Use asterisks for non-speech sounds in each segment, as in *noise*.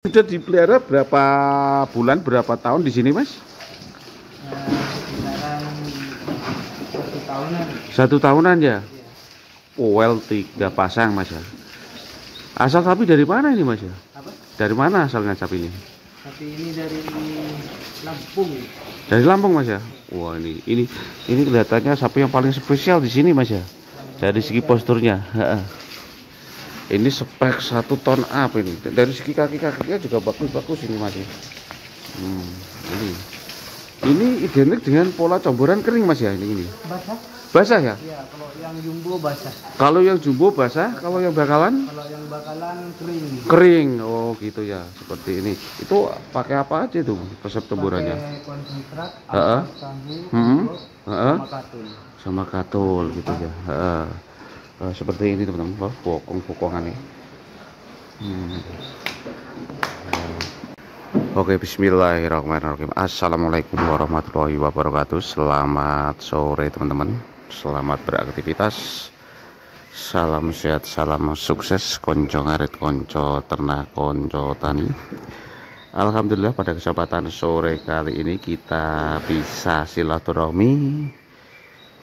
Sudah dipelihara berapa bulan, berapa tahun di sini, Mas? Nah, satu tahunan. Satu tahunan ya? Iya. Oh, well, tiga pasang, Mas ya. Asal sapi dari mana ini, Mas ya? Apa? Dari mana asalnya sapi ini? Tapi ini dari Lampung. Dari Lampung, Mas ya? Wah, ini ini ini kelihatannya sapi yang paling spesial di sini, Mas ya. Dari segi posturnya. Ini spek satu ton apa ini? Dari segi kaki-kakinya juga bagus-bagus ini, Mas. ya. Hmm, ini. Ini identik dengan pola comboran kering, Mas ya, ini ini. Basah? Basah ya? Iya, kalau yang jumbo basah. Kalau yang jumbo basah, kalau yang bakalan Kalau yang bakalan kering. kering. Oh, gitu ya. Seperti ini. Itu pakai apa aja itu resep temburannya? Pakai konsentrat, tahu, Hmm. telur, Heeh. sama katul. Sama katul gitu ya. Heeh. Eh, seperti ini teman-teman. Bokong-bokongan nih. Hmm. Oke, bismillahirrahmanirrahim. Assalamualaikum warahmatullahi wabarakatuh. Selamat sore teman-teman. Selamat beraktivitas. Salam sehat, salam sukses. Konco ngarit, konco ternak, konco tani. Alhamdulillah pada kesempatan sore kali ini kita bisa silaturahmi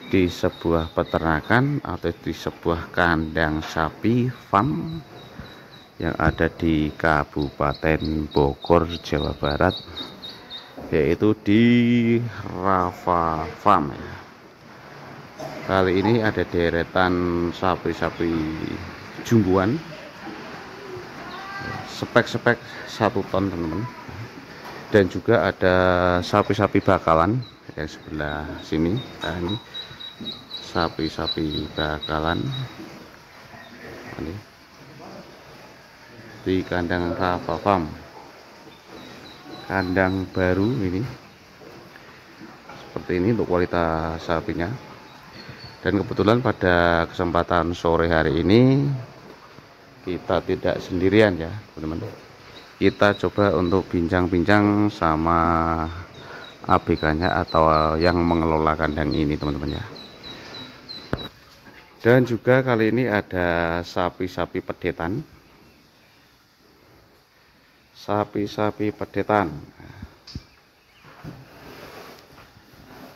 di sebuah peternakan atau di sebuah kandang sapi farm yang ada di Kabupaten Bogor, Jawa Barat yaitu di Rafa Farm. Kali ini ada deretan sapi-sapi jumbuan spek-spek satu ton teman-teman. Dan juga ada sapi-sapi bakalan yang sebelah sini nah, ini sapi-sapi bakalan ini. Di kandang Rafa Farm. Kandang baru ini. Seperti ini untuk kualitas sapinya. Dan kebetulan pada kesempatan sore hari ini kita tidak sendirian ya teman-teman. Kita coba untuk bincang-bincang sama ABK-nya atau yang mengelola kandang ini teman-teman ya dan juga kali ini ada sapi-sapi pedetan. Sapi-sapi pedetan.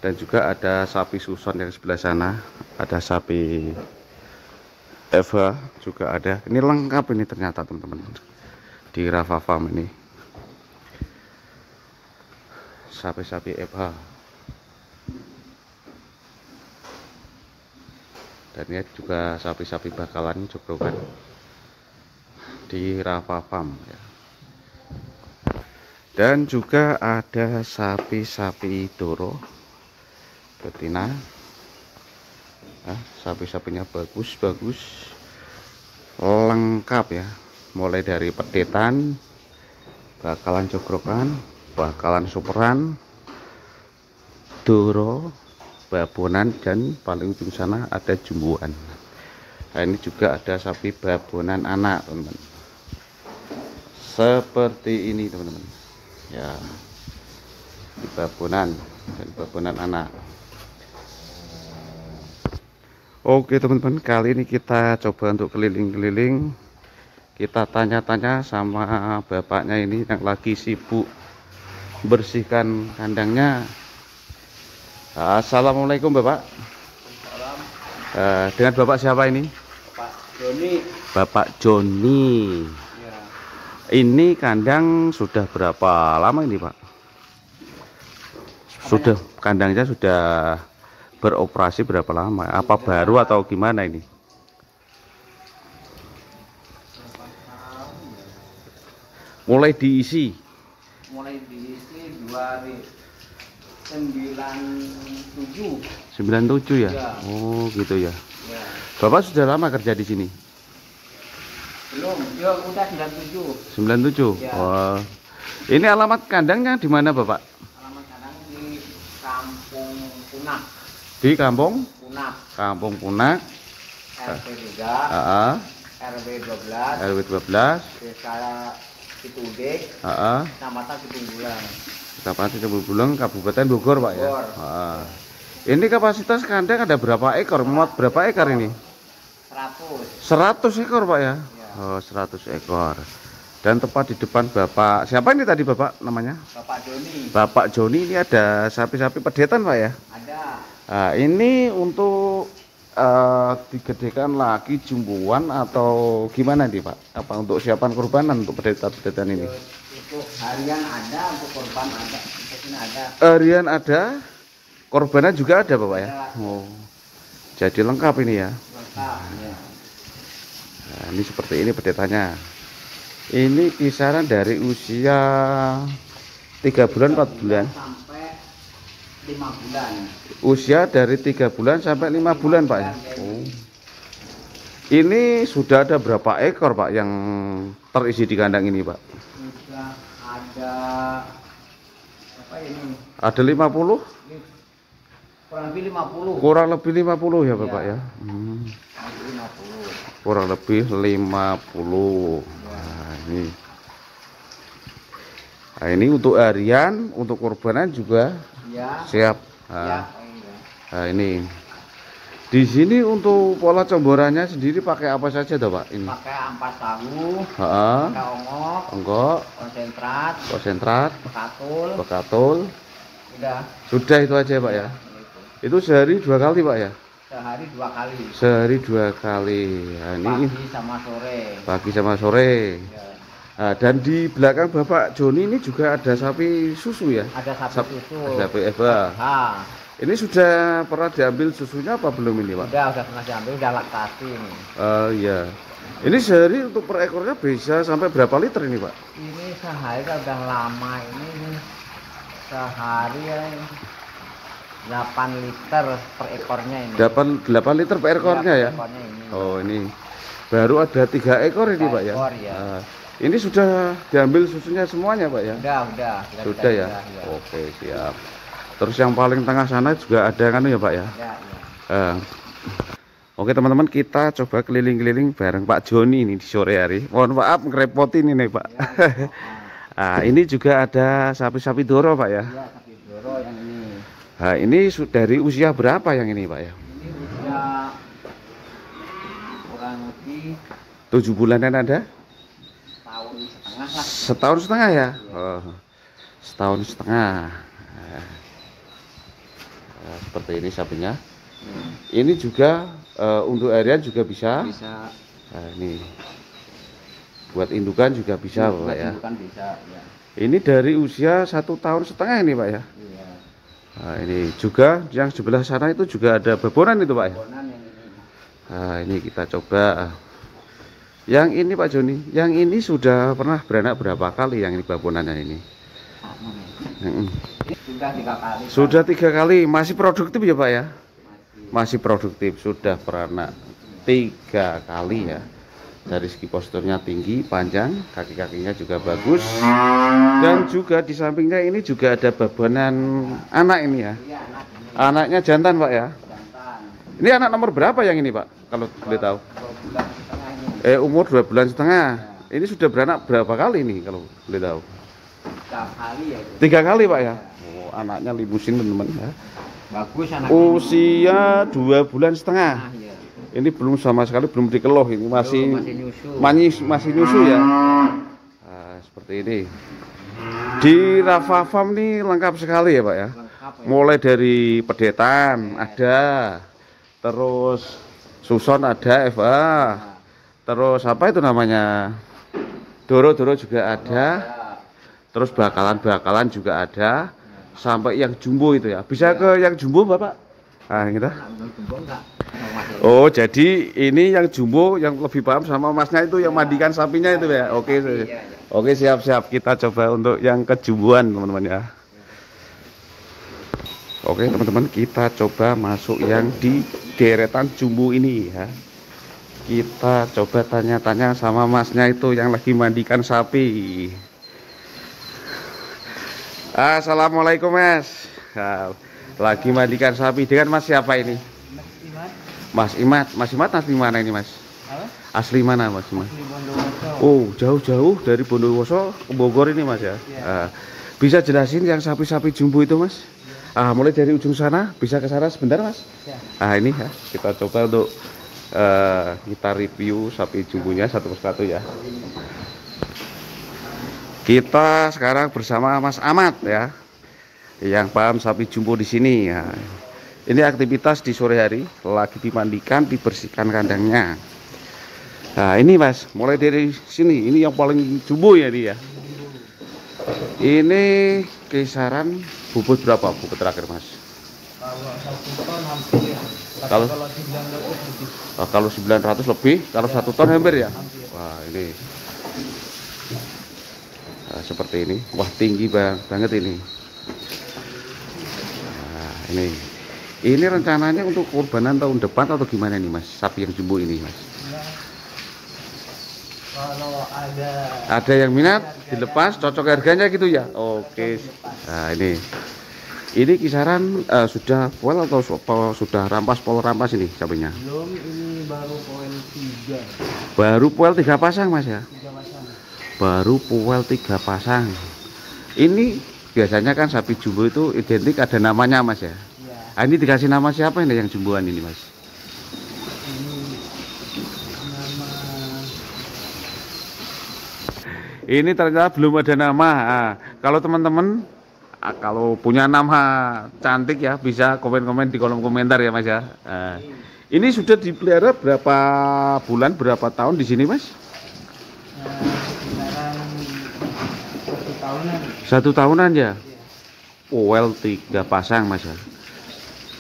Dan juga ada sapi suson yang sebelah sana. Ada sapi Eva juga ada. Ini lengkap ini ternyata teman-teman. Di Rafa Farm ini. Sapi-sapi Eva dan ini juga sapi-sapi bakalan juga kan di Rafa Farm ya. dan juga ada sapi-sapi Doro betina Nah, sapi-sapinya bagus bagus lengkap ya mulai dari pedetan bakalan cokrokan bakalan superan doro babonan dan paling ujung sana ada jumbuan nah, ini juga ada sapi babonan anak teman-teman. Seperti ini teman-teman. Ya di babonan dan babonan anak. Oke teman-teman kali ini kita coba untuk keliling-keliling. Kita tanya-tanya sama bapaknya ini yang lagi sibuk bersihkan kandangnya Assalamualaikum bapak. Eh, dengan bapak siapa ini? Pak Doni. Bapak Joni. Ya. ini kandang sudah berapa lama ini pak? Sudah kandangnya sudah beroperasi berapa lama? Apa baru atau gimana ini? Mulai diisi. Mulai diisi 2097. 97 ya? Iya. oh gitu ya. Ya. bapak sudah lama kerja di sini? Belum, ya udah 97. 97 Iya. wah. Ini alamat kandangnya di mana bapak? Alamat kadang di Kampung Punak. di kampung? Punak, kampung Punak. RT 3, AA, RW 12, RW 12 Desa Citude, AA, Kecamatan Pitunggulan. Kabupaten Cibubulung, Kabupaten Bogor, Pak ya. Bogor. Ah. Ini kapasitas kandang ada berapa ekor? Muat berapa ekor ini? 100. 100 ekor, Pak ya. Ya. Oh, 100 ekor. Dan tepat di depan Bapak. Siapa ini tadi Bapak namanya? Bapak Doni Bapak Joni ini ada sapi-sapi pedetan Pak ya? ada Nah, ini untuk eh, digedekan lagi jumbuan atau gimana nih Pak? Apa untuk siapan kurbanan untuk pedetan-pedetan ini? untuk harian ada untuk korban ada untuk ada Harian ada, korbanan juga ada Bapak ya? Oh, jadi lengkap ini ya. lengkap ya. Nah, ini seperti ini pedetannya. Ini kisaran dari usia 3 bulan 4 bulan. Lima bulan Usia dari 3 bulan sampai 5 bulan Pak ya. Oh. Ini sudah ada berapa ekor Pak yang terisi di kandang ini Pak? sudah ada apa ini Ada 50? Ini kurang lebih 50 Kurang lebih 50 ya Bapak Iya. ya. Hmm. kurang lebih 50 Kurang lebih 50. Nah, ini. Nah, ini untuk harian, untuk kurbanan juga ya siap. ya Nah, iya. nah, ini. Di sini untuk pola comborannya sendiri pakai apa saja toh Pak? Ini. pakai ampas tahu Heeh. ongok Enggak, konsentrat konsentrat, bekatul bekatul. udah Sudah itu aja Pak ya. itu Itu sehari dua kali Pak ya? sehari dua kali Sehari dua kali. Nah, ini pagi sama sore pagi sama sore. Ya. Nah, dan di belakang Bapak Joni ini juga ada sapi susu ya? ada sapi Sap- susu Sapi Eva. ha Ini sudah pernah diambil susunya apa belum ini Pak? udah udah pernah diambil udah laktasi ini Oh iya. Ini sehari untuk per ekornya bisa sampai berapa liter ini Pak? ini sehari kalau udah lama ini sehari ya 8 liter per ekornya ini 8, 8 liter per ekornya Iya, ya? per ekornya ini Oh ini baru ada tiga ekor ini Pak ya? ekor, ya. Ah, ini sudah diambil susunya semuanya Pak ya? udah udah kita- Sudah kita- ya? udah, Oke siap. Terus yang paling tengah sana juga ada kan ya Pak ya? ya, ya. Eh, Oke teman-teman kita coba keliling-keliling bareng Pak Joni ini di sore hari. Mohon maaf ngerepotin ini Pak. *laughs* ah, ini juga ada sapi-sapi doro Pak ya. Iya, sapi doro yang ini Nah, ini dari usia berapa yang ini Pak ya? ini usia kurang lebih Tujuh bulanan ada? Setahun setengah ya? Oh, setahun setengah. Nah, seperti ini sapinya. Hmm, Ini juga eh, untuk harian juga bisa. bisa Nah, ini buat indukan juga bisa Pak ya. bisa ya Ini dari usia satu tahun setengah ini Pak ya. iya Nah, ini juga yang sebelah sana itu juga ada babonan itu Pak ya. bonan yang ini Nah, ini kita coba. Yang ini Pak Joni, yang ini sudah pernah beranak berapa kali yang ini babonannya ini? Sudah tiga kali. Sudah tiga kali, masih produktif ya Pak ya? masih Masih produktif, sudah beranak tiga kali ya. Dari segi posturnya tinggi, panjang, kaki-kakinya juga bagus. Dan juga di sampingnya ini juga ada babonan anak ini ya. iya Anaknya jantan Pak ya. jantan Ini anak nomor berapa yang ini Pak? Kalau boleh tahu. dua bulan setengah ini Eh umur dua bulan setengah. Ini sudah beranak berapa kali nih kalau boleh tahu? tiga kali ya itu Tiga kali Pak ya. Oh anaknya limusin teman-teman ya. bagus anak Usia dua bulan setengah. Nah, iya. Ini belum sama sekali belum dikeloh ini masih Belum, masih nyusu manis masih nyusu ya. Nah, seperti ini. Di Rafa Farm nih lengkap sekali ya Pak ya. lengkap ya Mulai dari pedetan ada, terus suson ada Eva, terus apa itu namanya? Doro-doro juga ada, ya. terus bakalan-bakalan juga ada, sampai yang jumbo itu ya. Bisa ke yang jumbo Bapak? Nah, enggak? Oh. Oh, jadi ini yang jumbo yang lebih paham sama masnya itu yang mandikan sapinya itu ya. Oke. Iya, iya. Oke, siap-siap. Kita coba untuk yang kejumbuan, teman-teman ya. Oke, teman-teman, kita coba masuk yang di deretan jumbo ini ya. Kita coba tanya-tanya sama masnya itu yang lagi mandikan sapi. Assalamualaikum, Mas. Lagi mandikan sapi dengan Mas siapa ini? Mas Imat, Mas Imat asli mana ini Mas? Asli mana Mas Imat? Oh jauh-jauh dari Bondowoso ke Bogor ini Mas ya? Iya. Ah, bisa jelasin yang sapi-sapi jumbo itu Mas? Ah, mulai dari ujung sana, bisa ke sana sebentar Mas? Ya. Ah ini ya, kita coba untuk eh, kita review sapi jumbonya satu persatu ya. Kita sekarang bersama Mas Ahmad ya, yang paham sapi jumbo di sini ya. Ini aktivitas di sore hari, lagi dimandikan, dibersihkan kandangnya. Nah ini Mas, mulai dari sini, ini yang paling jumbo ya dia. Ini kisaran bobot berapa bobot terakhir Mas? Kalau satu ton hampir. Tapi Kalau- kalau 900 lebih. Oh, kalau 900 lebih, kalau satu ton hampir ya? Hampir. Wah ini Nah, seperti ini. Wah tinggi bang, banget ini. Nah, ini. Ini rencananya untuk kurbanan tahun depan atau gimana nih mas? Sapi yang jumbo ini mas? Ya. Kalau ada Ada yang minat dilepas, cocok harganya gitu ya? Oke. Nah ini. Ini kisaran eh, sudah poel atau su- po- sudah rampas pol rampas ini sapinya? belum ini baru poin 3. Baru poel tiga pasang mas ya? 3 pasang. baru puel tiga pasang ini biasanya kan sapi jumbo itu identik ada namanya mas ya Ya, ah, ini dikasih nama siapa ini yang jumboan ini mas ini nama ini ternyata belum ada nama Ah, kalau teman-teman kalau punya nama cantik ya bisa komen-komen di kolom komentar ya mas ya Ah, ini sudah dipelihara berapa bulan berapa tahun di sini mas satu tahunan. satu tahunan ya puel tiga pasang mas ya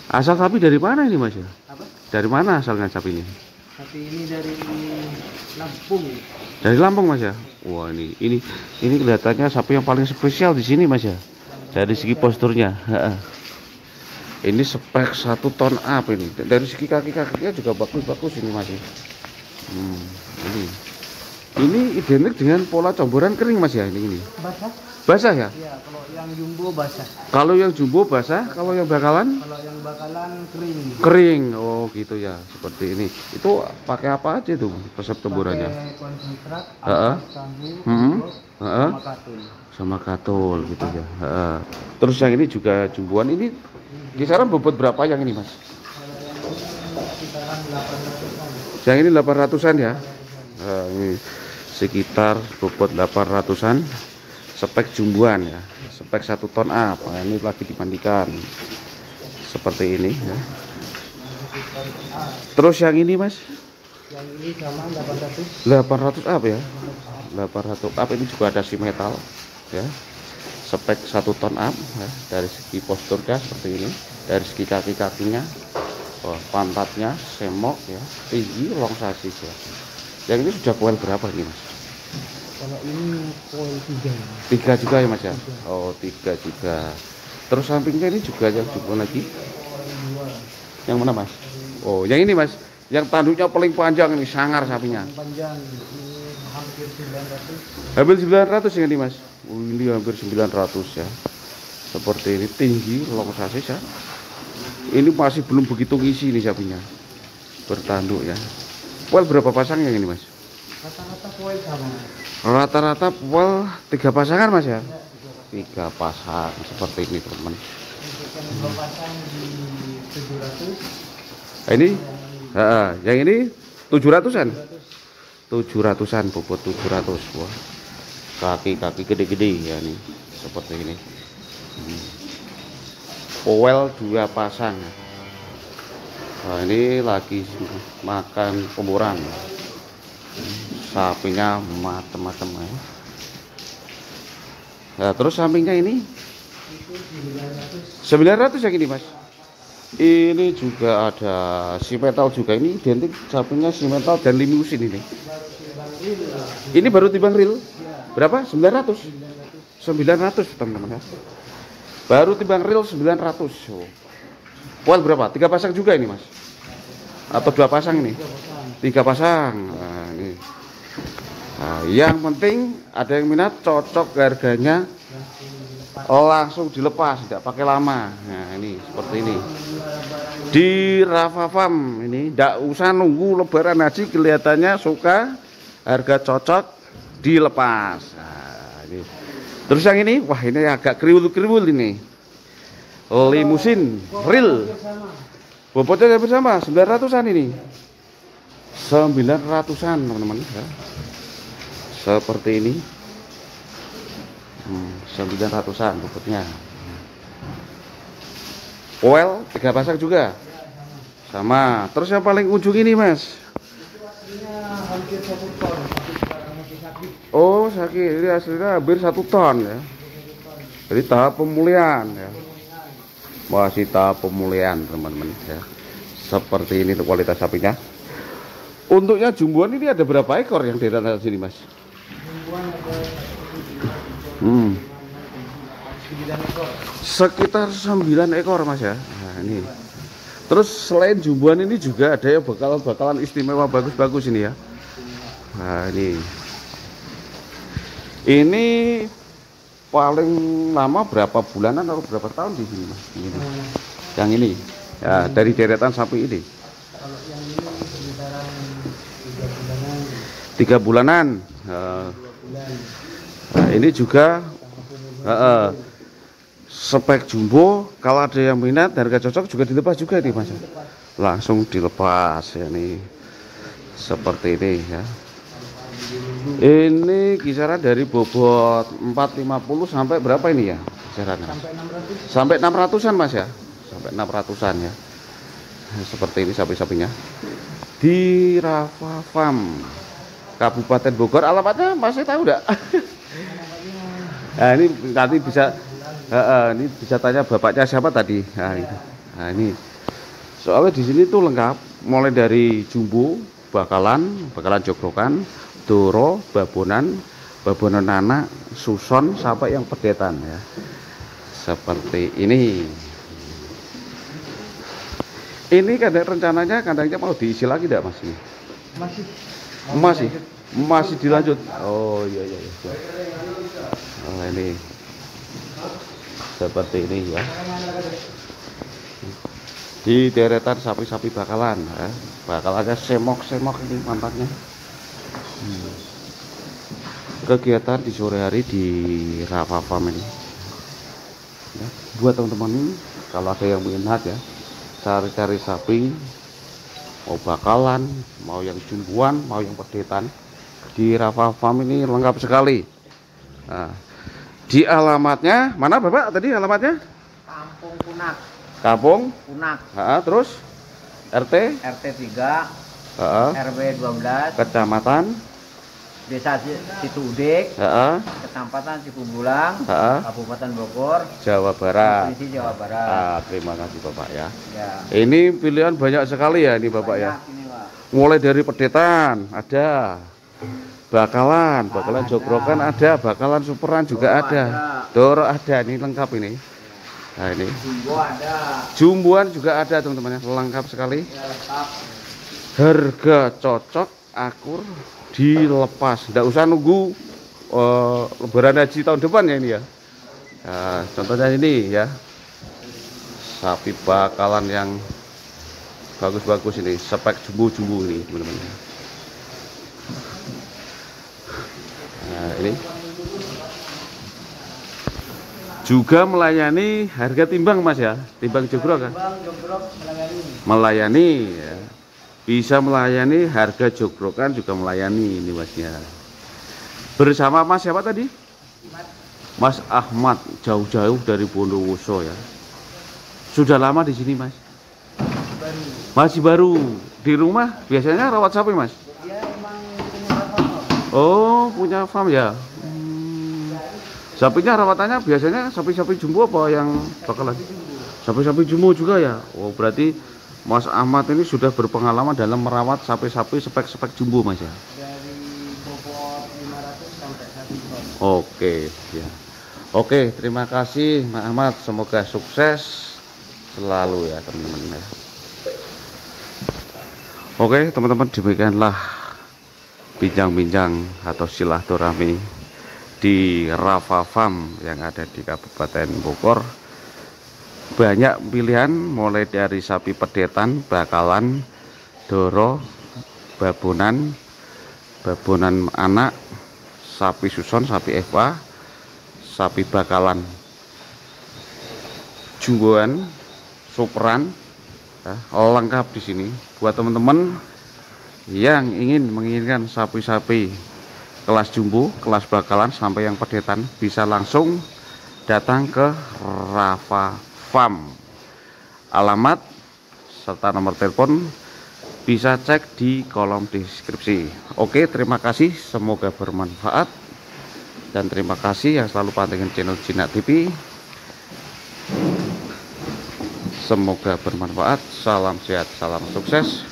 asal sapi dari mana ini mas ya Apa? dari mana asalnya sapi ini Tapi ini dari Lampung. Dari Lampung Mas ya. Wah ini ini ini kelihatannya sapi yang paling spesial di sini Mas ya. Dari segi posturnya. Ini spek satu ton up ini. Dari segi kaki kakinya juga bagus-bagus ini Mas. ya. Hmm, ini. Ini identik dengan pola comboran kering Mas ya ini ini. Basah? Ya? Ya, kalau yang jumbo basah. Kalau yang jumbo basah, kalau yang bakalan Kalau yang bakalan kering. kering. Oh gitu ya, seperti ini. Itu pakai apa aja tuh resep comborannya? Pakai konsentrat, Heeh. Hmm. jeruk, Heeh. sama katul. sama katul gitu ya. Heeh. Terus yang ini juga jumbuan ini kisaran bobot berapa yang ini mas? Yang ini sekitaran 800-an. Yang ini 800-an ya? Nah, ini sekitar bobot 800-an spek jumbuan ya. Spek satu ton up nah, ini lagi dimandikan. Seperti ini ya. terus yang ini mas? Yang ini sama 800. 800 up ya. 800 up. Ini juga ada si metal ya. Spek satu ton up ya. dari segi posturnya seperti ini. Dari segi kaki kakinya oh, pantatnya semok ya. Tinggi long sasis ya yang ini sudah poin berapa ini mas Kalau ini poin 3. tiga juga ya mas ya? Oh tiga juga. Terus sampingnya ini juga yang jumbo lagi? Yang mana mas? Oh yang ini mas. Yang tanduknya paling panjang ini sangar sapinya Yang panjang ini hampir 900. Hampir 900 ya ini mas. Oh, Ini hampir 900 ya. Seperti ini tinggi long sasis ya. Ini masih belum begitu ngisi nih sapinya Bertanduk ya. Well berapa pasang yang ini mas? Rata-rata poin sama. Rata-rata well tiga pasangan mas ya? Tiga pasang seperti ini teman Untuk yang dua pasang di 700. Ini ha, Yang ini 700an? 700an bobot 700 Wah Kaki-kaki gede-gede ya nih Seperti ini Hmm. Powel dua pasang Nah ini lagi makan kuburan Sapinya macam-macam ya Nah terus sampingnya ini? Itu 900. 900 yang ini mas? Ini juga ada si metal juga. Ini identik sapinya si metal dan limusin ini. Ini baru timbang real? Berapa? 900 900 teman-teman ya. Baru timbang real 900 oh. Poel berapa? Tiga pasang juga ini mas? Atau dua pasang ini? Tiga pasang. Nah, nah, yang penting ada yang minat cocok harganya langsung dilepas tidak pakai lama. Nah ini seperti ini. Di Rafa Farm ini tidak usah nunggu lebaran haji kelihatannya suka harga cocok dilepas. Nah, ini. terus yang ini wah ini agak kriwul-kriwul ini. Limusin real. Bobotnya sama 900an ini. 900an teman-teman ya. Seperti ini. Hmm, 900-an bobotnya Oil tiga pasang juga. Sama. Terus yang paling ujung ini mas? Oh sakit. Ini hasilnya hampir satu ton ya. Jadi tahap pemulihan ya. Masih tahap pemulihan teman-teman ya. Seperti ini kualitas sapinya. Untuknya jumbuan ini ada berapa ekor yang di sini mas hmm. sekitar 9 ekor mas ya. Nah ini. Terus selain jumbuan ini juga ada yang bakalan-bakalan istimewa bagus-bagus ini ya. Nah ini. Ini paling lama berapa bulanan atau berapa tahun di sini mas? Ini. yang ini. Ya dari deretan sapi ini. Tiga bulanan. Nah, nah, ini juga uh, uh, spek jumbo kalau ada yang minat harga cocok juga dilepas juga nih mas. Langsung dilepas ya nih seperti ini ya. Ini kisaran dari bobot 450 sampai berapa ini ya kisarannya? Sampai 600 sampai 600an mas ya? Sampai 600an ya. Seperti ini sapi-sapinya. Di Rafa Farm Kabupaten Bogor. Alamatnya masih tahu enggak *laughs* nah ini nanti bisa eh, eh, ini bisa tanya bapaknya siapa tadi? Nah ini, nah, ini. soalnya di sini tuh lengkap. Mulai dari jumbo bakalan bakalan jogrokan doro babonan babonan anak suson sampai yang pedetan ya. Seperti ini. Ini kandang rencananya kandangnya mau diisi lagi tidak mas? Ini? Masih. Masih masih dilanjut oh iya iya, iya. oh ini seperti ini ya di deretan sapi-sapi bakalan ya. bakalannya semok-semok ini mantannya Hmm. kegiatan di sore hari di Rafa Farm ini ya, buat teman-teman kalau ada yang minat ya cari-cari sapi mau bakalan mau yang jumbuan mau yang pedetan di Rafa Farm ini lengkap sekali. Nah, di alamatnya mana bapak tadi alamatnya? Kampung punak. Kampung punak. Ha, terus? RT RT 3 ha, RW 12 Kecamatan? Desa Si- Situudik ha, Kecamatan Cipumbulang ha, Kabupaten Bogor. Jawa Barat. Provinsi Jawa Barat. ah, terima kasih bapak ya. Ya. Ini pilihan banyak sekali ya ini bapak ya. Banyak ini, Pak. mulai dari pedetan ada bakalan bakalan jogrokan ada bakalan superan juga Doro ada. ada. doro ada ini lengkap ini. Nah ini. Jumbo ada. Jumbuan juga ada teman-teman ya lengkap sekali. Ya lengkap. Harga cocok akur dilepas. Tidak usah nunggu eh, lebaran haji tahun depan ya ini ya. Nah, contohnya ini ya. Sapi bakalan yang bagus-bagus ini spek jumbo-jumbo ini teman-teman nah ini. Juga melayani harga timbang mas ya? Timbang jogrok kan? Melayani. Melayani ya. bisa melayani harga jogrokan juga melayani ini masnya bersama mas siapa tadi? Mas. Ahmad jauh-jauh dari Bondowoso ya. Sudah lama di sini mas? Baru. Masih baru. Di rumah biasanya rawat sapi mas dia emang punya apa oh punya farm ya Hmm. sapinya rawatannya biasanya sapi-sapi jumbo apa yang bakalan sapi-sapi jumbo juga ya oh berarti Mas Ahmad ini sudah berpengalaman dalam merawat sapi-sapi spek-spek jumbo mas ya dari bobot 500 sampai 1 ton Oke, ya. Oke, terima kasih Mas Ahmad. Semoga sukses selalu ya teman-teman ya. Oke, teman-teman demikianlah bincang-bincang atau silaturahmi di Rafa Farm yang ada di Kabupaten Bogor. Banyak pilihan mulai dari sapi pedetan, bakalan, doro, babonan, babonan anak, sapi suson, sapi eva, sapi bakalan, jumboan, superan, ya, lengkap di sini. Buat teman-teman yang ingin menginginkan sapi-sapi kelas jumbo kelas bakalan sampai yang pedetan bisa langsung datang ke Rafa Farm. Alamat serta nomor telepon bisa cek di kolom deskripsi. Oke terima kasih. Semoga bermanfaat. Dan terima kasih yang selalu pantengin channel Jinak TV semoga bermanfaat. Salam sehat salam sukses